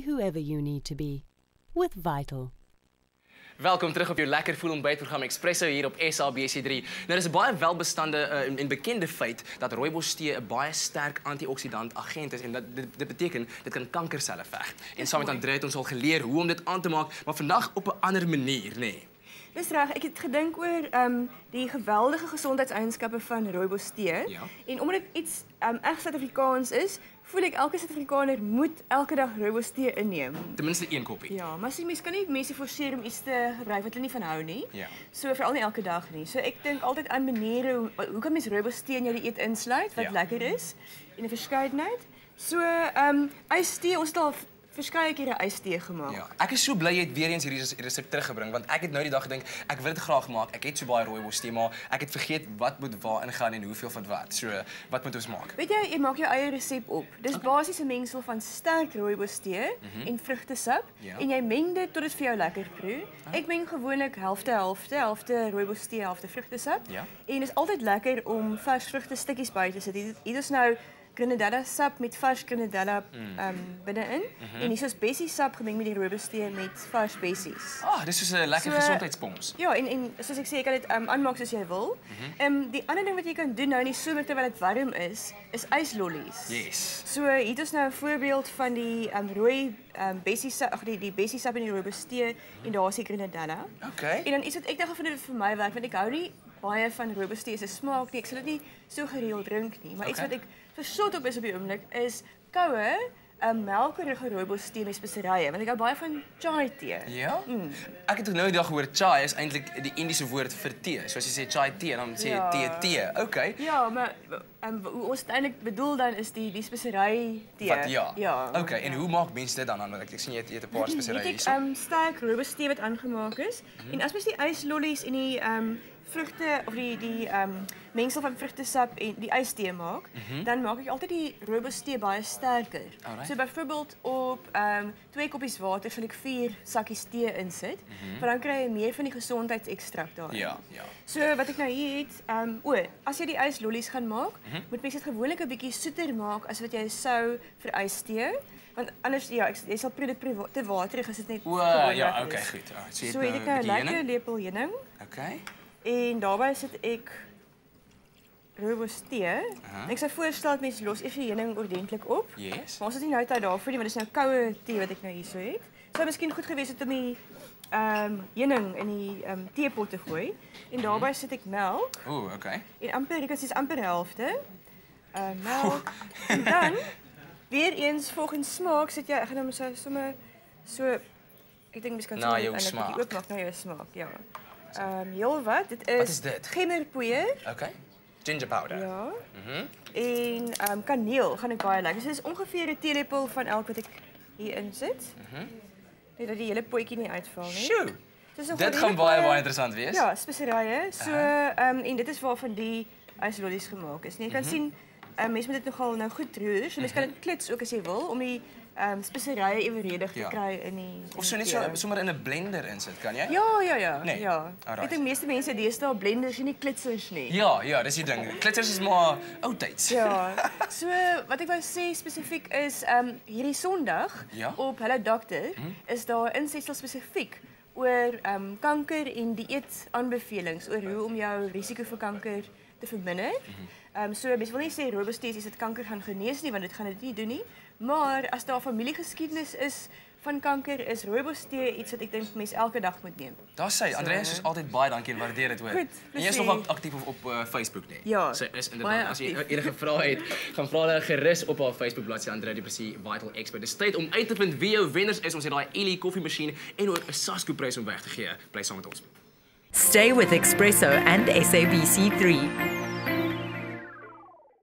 Be whoever you need to be with Vital. Welkom terug op jou lekker voel ontbytprogram Espresso hier op SABC3. Nou dis 'n baie welbestande uh, en, en bekende feit dat rooibos tee 'n baie sterk antioksidant agent is en dat dit, dit beteken dit kan kankerselle veg. En saam met Andre het ons al geleer hoe om dit aan te maak, maar vandag op 'n ander manier, nê. Nee. Dis reg, ek het gedink oor ehm um, die geweldige gesondheidseienskappe van rooibos tee. Ja. En omdat dit iets ehm um, reg Suid-Afrikaans is, voel ek elke Suid-Afrikaner moet elke dag rooibos tee inneem. Ten minste een koppie. Ja, maar sien mense kan nie mense forceer om iets te gebruik wat hulle nie van hou nie. Ja. So veral nie elke dag nie. So ek dink altyd aan maniere hoe, hoe kan mens rooibos tee in jou dieet insluit wat Ja. lekker is en 'n verskeidenheid. So ehm um, ystee, ons het al verskeie kere ystee gemaak. Ja, ek is so bly jy het weer eens hierdie res- resep teruggebring want ek het nou die dag gedink ek wil dit graag maak. Ek het so baie rooibos tee, maar ek het vergeet wat moet waar ingaan en hoeveel van wat. So, wat moet ons maak? Weet jy, jy maak jou eie resep op. Dis okay. basies 'n mengsel van sterk rooibos tee mm -hmm. en vrugtesap Ja. en jy meng dit tot dit vir jou lekker proe. Ek meng gewoonlik helfte helfte, helfte rooibos tee, helfte vrugtesap. Ja. En is altyd lekker om vars vrugte stukkies by te sit. Hier is nou grenadella sap met vars grenadella Mm. ehm um, binne-in Mhm. en hier is bessie sap gemeng met die rooibos tee met vars bessies. Ah, dis soos 'n lekker So-. Ja, en en soos ek sê, jy kan dit um, aanmaak soos jy wil. Ehm um, die ander ding wat jy kan doen nou in die somer terwyl dit warm is, is yslollies. Yes. So hier het ons nou 'n voorbeeld van die um, rooi um, bessie sap, ag die die bessie sap en die rooibos tee en daar is die grenadella. Okay. En dan iets wat ek dink gevind het vir my werk want ek hou nie baie van rooibos tee se smaak nie. Ek sal dit nie so gereeld drink nie, maar iets Okay. wat ek versot op is op die oomblik is koue 'n um, melkerige rooibos tee met speserye want ek hou baie van chai tee. Ja? Mm. Ek het nou die dag gehoor chai is eintlik die Indiese woord vir tee. So as jy sê chai tee, dan sê jy Ja. tee tee. Okay. Ja, maar um, hoe ons eintlik bedoel dan is die die spesery tee. Wat ja. Ja. Okay, en hoe maak mense dit dan aan? Want ek ek sien jy het, het 'n paar speserye Weet ek hierso. um, sterk rooibos tee wat aangemaak is Mhm. en as mens die yslollies en die um, vrugte of die die um, mengsel van vrugtesap en die ystee maak, dan maak ek altyd die rooibos tee baie sterker. Mhm. Alright. So byvoorbeeld op um, twee koppies water sal ek vier sakkies tee insit, want dan kry jy meer van die gesondheidsekstrak daarin. Mhm. Ja, ja. So wat ek nou hier het, ehm um, o, as jy die yslollies gaan maak, Mhm. moet mens dit gewoonlik 'n bietjie soeter maak as wat jy sou vir ystee. Want anders ja, ek jy sal dit te waterig as dit net gewoonweg ja, is. okay, goed. Alright, so jy So het ek nou 'n nou lekker lepel heuning Okay. En daarbey sit ek rooibos tee. Aha. Ek sou voorstel dat mense los eers die heuning ordentlik op. Yes. Maar ons het nie nou tyd daarvoor nie, want dit is nou koue tee wat ek nou hierso het. Sou miskien goed gewees het om die ehm um, heuning in die ehm um, teepot te gooi. En daarbey sit ek melk Ooh, okay. en amper ek is amper helfte. Uh melk. en dan weer eens volgens smaak sit jy ek gaan hom so sommer so ek dink jou eintlik bietjie smaak. oopmaak na jou smaak, ja. Ehm um, heel wat, dit is, is dit? gemmerpoeier. Okay. Ginger powder. Ja. Mhm. En ehm um, kaneel gaan ek baie lekker. So dis ongeveer 'n teelepel van elk wat ek hier insit. Mhm. Net dat die hele potjie nie uitval nie. Sjoe. Dis nog Dit gaan redelik baie baie interessant wees. Ja, speserye. So ehm um, en dit is waarvan die yslollies gemaak is. Nee, jy kan Mhm. sien ehm mense moet dit nogal nou goed roer. So mense kan dit klits ook as jy wil om die ehm um, speserye ewenredig te Ja. kry in die in Of so net so sommer in 'n blender insit, kan jy? Ja, ja, ja. Nee. Ja. Alright. Ek dink meeste mense deesdae blenders en nie klitsers nie. Ja, ja, dis die ding. Klitters is maar oudtyds. Ja. So wat ek wou sê spesifiek is ehm um, hierdie Sondag Ja? op hulle dokter is daar insetsel spesifiek oor ehm um, kanker en dieet aanbevelings oor hoe om jou risiko vir kanker te verminder. Ehm um, so mense wil nie sê rooibos tee is dit kanker gaan genees nie want dit gaan dit nie doen nie, maar as daar familiegeskiedenis is van kanker is rooibos tee iets wat ek dink mense elke dag moet neem. Daar sê Andreas soos altyd baie dankie en waardeer dit hoor. Goed, En jy is nog aktief op, op uh, Facebook nee. Ja, Sy is baie inderdaad as jy enige vrae het, gaan vra hulle gerus op haar Facebook bladsy Andrea Du Plessis Vital Expert. Dis tyd om uit te vind wie jou wenners is. Ons het daai Ellie koffiemasjien en ook 'n Sasco prys om weg te gee. Bly saam met ons. Stay with Espresso and SABC3.